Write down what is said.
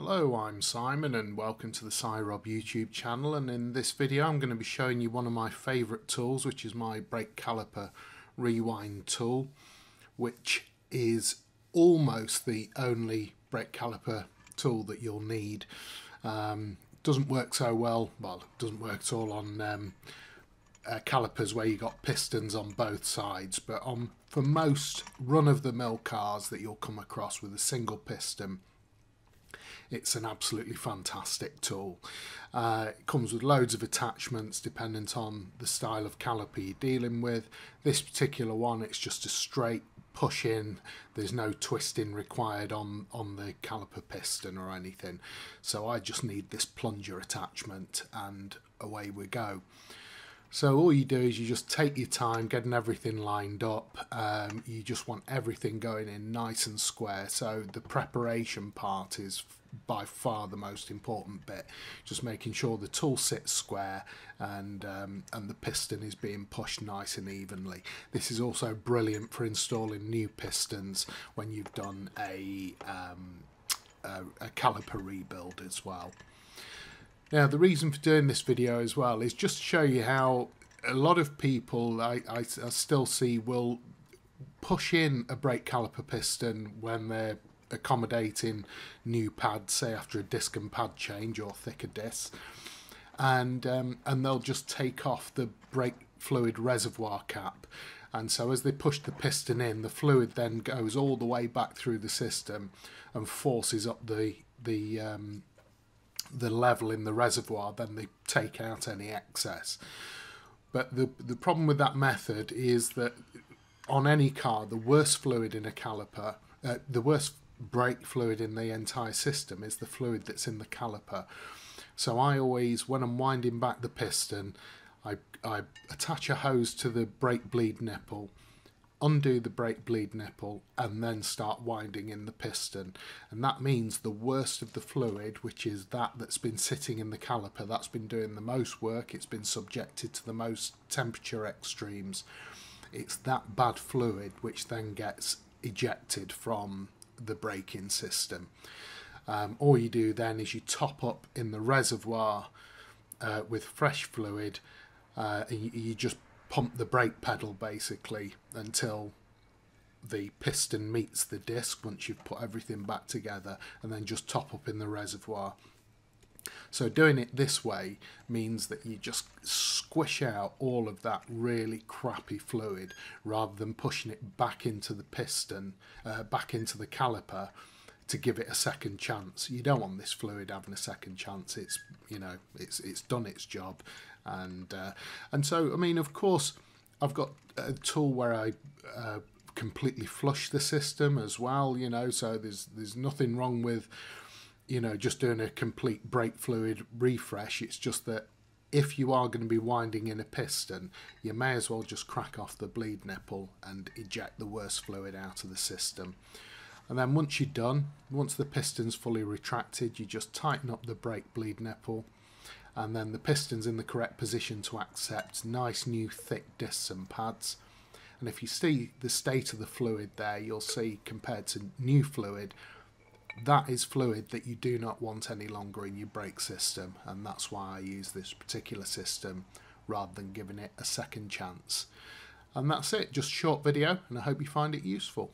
Hello, I'm Simon and welcome to the SiRobb YouTube channel and in this video I'm going to be showing you one of my favourite tools which is my brake caliper rewind tool which is almost the only brake caliper tool that you'll need. Um, doesn't work so well, well doesn't work at all on um, uh, calipers where you got pistons on both sides but on for most run-of-the-mill cars that you'll come across with a single piston it's an absolutely fantastic tool. Uh, it comes with loads of attachments dependent on the style of caliper you're dealing with. This particular one, it's just a straight push in. There's no twisting required on, on the caliper piston or anything. So I just need this plunger attachment and away we go. So all you do is you just take your time getting everything lined up. Um, you just want everything going in nice and square. So the preparation part is by far the most important bit. Just making sure the tool sits square and um, and the piston is being pushed nice and evenly. This is also brilliant for installing new pistons when you've done a, um, a, a caliper rebuild as well. Now the reason for doing this video as well is just to show you how a lot of people I, I, I still see will push in a brake caliper piston when they're accommodating new pads, say after a disc and pad change or thicker discs, and um, and they'll just take off the brake fluid reservoir cap. And so as they push the piston in, the fluid then goes all the way back through the system and forces up the the um, the level in the reservoir, then they take out any excess. But the the problem with that method is that on any car, the worst fluid in a caliper, uh, the worst brake fluid in the entire system is the fluid that's in the caliper. So I always, when I'm winding back the piston, I, I attach a hose to the brake bleed nipple undo the brake bleed nipple and then start winding in the piston. And that means the worst of the fluid which is that that's been sitting in the caliper that's been doing the most work it's been subjected to the most temperature extremes it's that bad fluid which then gets ejected from the braking system. Um, all you do then is you top up in the reservoir uh, with fresh fluid uh, you, you just pump the brake pedal basically until the piston meets the disc once you've put everything back together and then just top up in the reservoir. So doing it this way means that you just squish out all of that really crappy fluid rather than pushing it back into the piston, uh, back into the caliper to give it a second chance. You don't want this fluid having a second chance. It's you know it's it's done its job, and uh, and so I mean of course I've got a tool where I uh, completely flush the system as well. You know, so there's there's nothing wrong with you know just doing a complete brake fluid refresh. It's just that if you are going to be winding in a piston, you may as well just crack off the bleed nipple and eject the worst fluid out of the system. And then once you're done, once the piston's fully retracted, you just tighten up the brake bleed nipple and then the piston's in the correct position to accept nice new thick discs and pads. And if you see the state of the fluid there, you'll see compared to new fluid, that is fluid that you do not want any longer in your brake system. And that's why I use this particular system rather than giving it a second chance. And that's it, just short video, and I hope you find it useful.